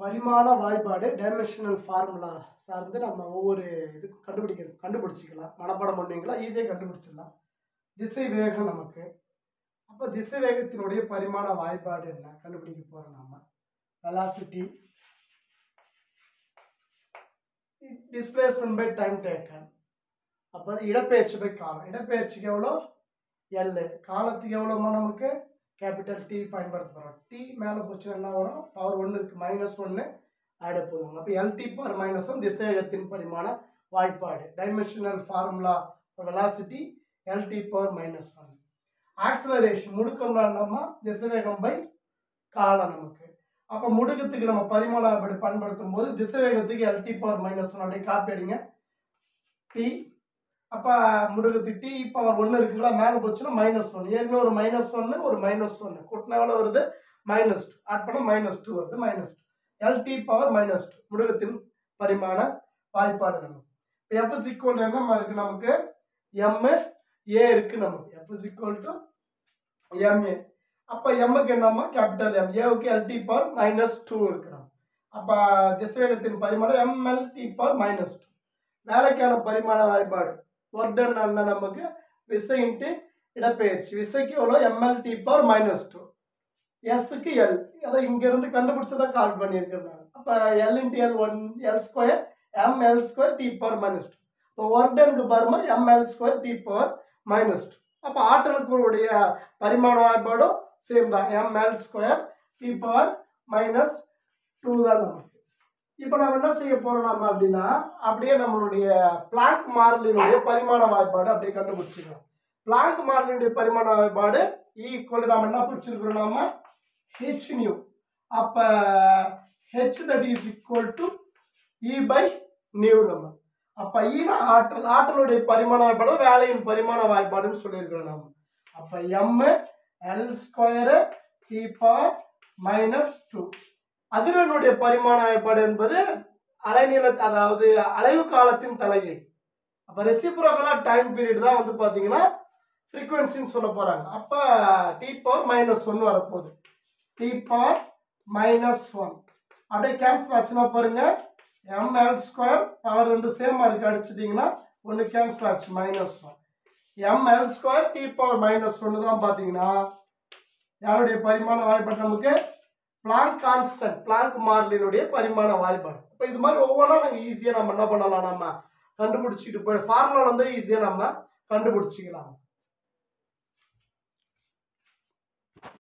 பரிமாண வாய்ப்பாடு dimensional formula சார்ந்து நம்ம ஒவ்வொரு இதுக்கும் கண்டுபிடிக்கிறது கண்டுபிடிச்சிக்கலாம். மனப்பாடம் பண்ணுவீங்களா? ஈஸியாக கண்டுபிடிச்சிடலாம். திசை வேகம் நமக்கு. அப்போ திசை வேகத்தினுடைய பரிமாண வாய்ப்பாடு என்ன? கண்டுபிடிக்க போகிறோம் நம்ம velocity displacement by time taken அப்போ இடப்பெயர்ச்சி பை காலம் இடப்பெயர்ச்சிக்கு எவ்வளோ எல் காலத்துக்கு எவ்வளோமா நமக்கு? கேபிட்டல் டி பயன்படுத்த போகிறோம் டி மேலே போச்சு என்ன வரும்? பவர் ஒன்று இருக்குது மைனஸ் ஒன்று ஆட போதும் அப்போ எல்டி பவர் மைனஸ் திசையகத்தின் பரிமாண வாய்ப்பாடு. Dimensional formula velocity L T power minus one acceleration முடுக்கம்னா திசைவேகம் பை காலம் நமக்கு. அப்போ முடுக்கத்துக்கு நம்ம பரிமாணம் பயன்படுத்தும் போது திசைவேகத்துக்கு L T power minus one அப்படியே காப்பி அடிங்க. டி அப்போ முடுகு திட்டி இப்போ பவர் ஒன்று இருக்குங்களா? மேலே போச்சுன்னா மைனஸ் ஒன் ஏற்கனவே ஒரு மைனஸ் ஒன்று ஒரு மைனஸ் ஒன்று கூட்டினா எவ்வளோ வருது மைனஸ் டூ ஆட் பண்ணால் மைனஸ் டூ வருது minus two L T power minus two முடுகத்தின் பரிமாண வாய்ப்பாடு நமக்கு இப்போ எஃப் இஸ் ஈக்குவல் என்ன இருக்குது நமக்கு? எம்மு ஏ இருக்குது நமக்கு. F is equal to M A அப்போ எம்முக்கு என்னம்மா? Capital M ஏவுக்கு L T power minus two இருக்கு நம்ம அப்போ திசைவேகத்தின் பரிமாணம் எம்எல்டி பவர் மைனஸ் டூ வேலைக்கான பரிமாண வாய்ப்பாடு. ஒர்க் டன் நமக்கு விசை இன்ட்டு இடப்பெயர்ச்சி விசைக்கு எவ்வளோ M L T power minus two எஸ்ஸுக்கு L அதை இங்கேருந்து கண்டுபிடிச்சதை கால் பண்ணியிருக்கேன் நான் அப்போ L into L one L square M L square T power minus two இப்போ ஒர்க் டனுக்கு பாருமா M L square T power minus two அப்போ ஆற்றலுக்குடைய பரிமாண வாய்ப்பாடும் சேம் தான் M L square T power minus two தான் நமக்கு இப்போ நம்ம என்ன செய்ய போறோம் நம்ம அப்படின்னா அப்படியே நம்மளுடைய பிளாங்க் மாறிலினுடைய பரிமாண வாய்ப்பாடு அப்படியே கண்டுபிடிச்சிக்கலாம் பிளாங்க் மாறிலினுடைய பரிமாண வாய்ப்பாடு e ஈக்குவல் e நம்ம என்ன பிடிச்சிருக்கிறோம் நாம? ஹெச் நியூ அப்போ H e that is equal to E by nu நம்ம. அப்போ ஈன ஆற்றல் ஆற்றலுடைய பரிமாண வாய்ப்பாடு வேலையின் பரிமாண வாய்ப்பாடுன்னு சொல்லியிருக்கிறோம் நம்ம அப்போ M L square T power minus two அதிர்வெண்ணுடைய பரிமாண வாய்ப்பாடு என்பது அலைநீள அதாவது அலைவு காலத்தின் தலைகீழ். அப்போ ரெசிப்ரோக்கலாக டைம் பீரியட் தான் வந்து பார்த்தீங்கன்னா ஃப்ரீக்வன்சின்னு சொல்ல போகிறாங்க அப்போ டி பவர் மைனஸ் ஒன் வரப்போகுது. டி பவர் மைனஸ் ஒன் அப்படியே கேன்சல் ஆச்சுன்னா பாருங்க. எம்எல் ஸ்கொயர் பவர் ரெண்டு சேம் மார்க் அடிச்சிட்டிங்கன்னா ஒன்று கேன்சல் ஆச்சு minus one M L square T power minus ஒன்று தான் பார்த்தீங்கன்னா யாருடைய பரிமாண வாய்ப்பாடு நமக்கு பிளாங்க் கான்ஸ்டன்ட் பிளாங்க் மாறிலினுடைய பரிமாண வாய்ப்பாடு இப்போ இது மாதிரி ஒவ்வொன்றா நாங்கள் ஈஸியாக நம்ம என்ன பண்ணலாம்? நம்ம கண்டுபிடிச்சிக்கிட்டு போய் ஃபார்முலா வந்து ஈஸியாக நம்ம கண்டுபிடிச்சிக்கலாம்.